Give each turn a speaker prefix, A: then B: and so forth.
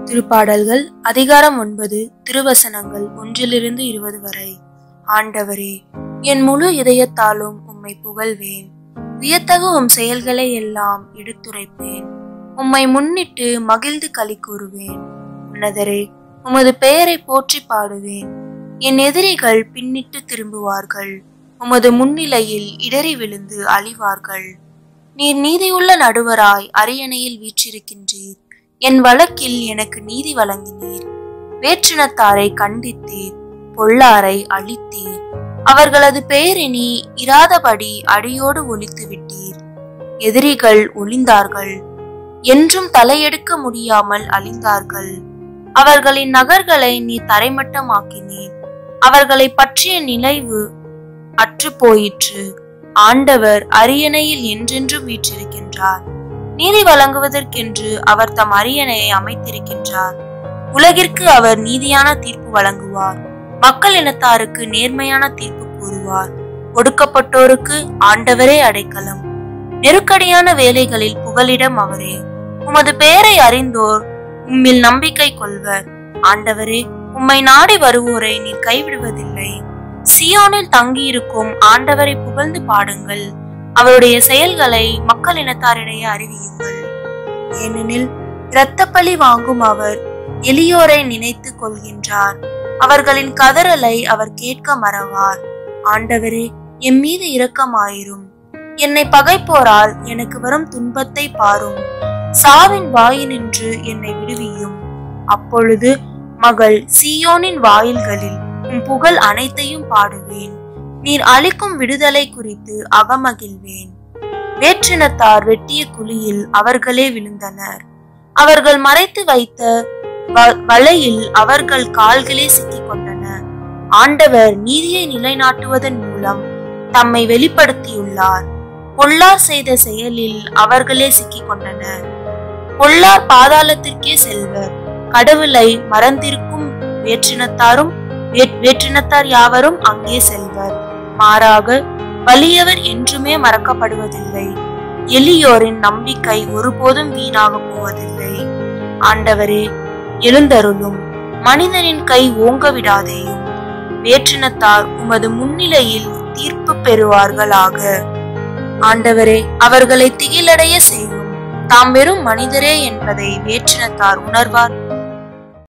A: திருப்பாடல்கள் அதிகாரம் ஒன்பது திருவசனங்கள் ஒன்றிலிருந்து இருபது வரை. ஆண்டவரே என் முழு இதயத்தாலும் உம்மை புகழ்வேன். வியத்தகு உம் செயல்களை எல்லாம் எடுத்துரைப்பேன். உம்மை முன்னிட்டு மகிழ்ந்து களி கூறுவேன். உன்னதரே உமது பெயரை போற்றி பாடுவேன். என் எதிரிகள் பின்னிட்டு திரும்புவார்கள். உமது முன்னிலையில் இடறி விழுந்து அழிவார்கள். நீர் நீதியுள்ள நடுவராய் அரியணையில் வீற்றிருக்கின்றீர். என் வழக்கில் எனக்கு நீதி வழங்கினீர். வேற்றினத்தாரை கண்டித்தீர் பொல்லாரை அழித்தீர். அவர்களது பெயரினி இராதபடி அடியோடு ஒழித்து விட்டீர். எதிரிகள் ஒளிந்தார்கள். என்றும் தலையெடுக்க முடியாமல் அழிந்தார்கள். அவர்களின் நகர்களை நீ தரைமட்டமாக்கினீர். அவர்களை பற்றிய நினைவு அற்று போயிற்று ஆண்டவர் அரியணையில் என்றென்றும் வீற்றிருக்கின்றார். நீதி வழங்குவதற்கென்று அவர் தம் அரியணையை அமைத்திருக்கின்றார். உலகிற்கு அவர் நீதியான தீர்ப்பு வழங்குவார். மக்கள் இனத்தாருக்கு நேர்மையான தீர்ப்பு கூறுவார். ஒடுக்கப்பட்டோருக்கு ஆண்டவரே அடைக்கலம். நெருக்கடியான வேலைகளில் புகலிடம் அவரே. உமது பெயரை அறிந்தோர் உம்மில் நம்பிக்கை கொள்வர். ஆண்டவரே உம்மை நாடி வருவோரை நீ கைவிடுவதில்லை. சியோனில் தங்கியிருக்கும் ஆண்டவரை புகழ்ந்து பாடுங்கள். அவருடைய செயல்களை மக்கள் இனத்தாரிடையே அறிவியுங்கள். ஏனெனில் இரத்தப்பழி வாங்கும் அவர் எளியோரை நினைத்து கொள்கின்றார். அவர்களின் கதறலை அவர் கேட்க மறவார். ஆண்டவரே என் மீது இரக்கமாயிரும். என்னை பகைப்போரால் எனக்கு வரும் துன்பத்தை பாரும். சாவின் வாயினின்று என்னை விடுவியும். அப்பொழுது மகள் சீயோனின் வாயில்களில் உன் புகழ் அனைத்தையும் பாடுவேன். நீர் அளிக்கும் விடுதலை குறித்து அகமகிழ்வேன். வேற்றினத்தார் வெட்டிய குழியில் அவர்களே விழுந்தனர். அவர்கள் மறைத்து வைத்த வ- வலையில் அவர்கள் கால்களே சிக்கிக் கொண்டன. ஆண்டவர் நீதியை நிலைநாட்டுவதன் மூலம் தம்மை வெளிப்படுத்தியுள்ளார். பொல்லார் செய்த செயலில் அவர்களே சிக்கிக் கொண்டனர். பொல்லார் பாதாளத்திற்கே செல்வர். கடவுளை மறந்திருக்கும் வேற்றினத்தாரும் வேற்றினத்தார் யாவரும் அங்கே செல்வர். மாறாக வலியவர் என்றுமே மறக்கப்படுவதில்லை. எளியோரின் நம்பிக்கை ஒருபோதும் வீணாக போவதில்லை. ஆண்டவரே எழுந்தருளும். மனிதனின் கை ஓங்க விடாதேயும் வேற்றினத்தார் உமது முன்னிலையில் தீர்ப்பு பெறுவார்களாக. ஆண்டவரே அவர்களை திகிலடைய செய்யும். தாம் வெறும் மனிதரே என்பதை வேற்றினத்தார் உணர்வார்.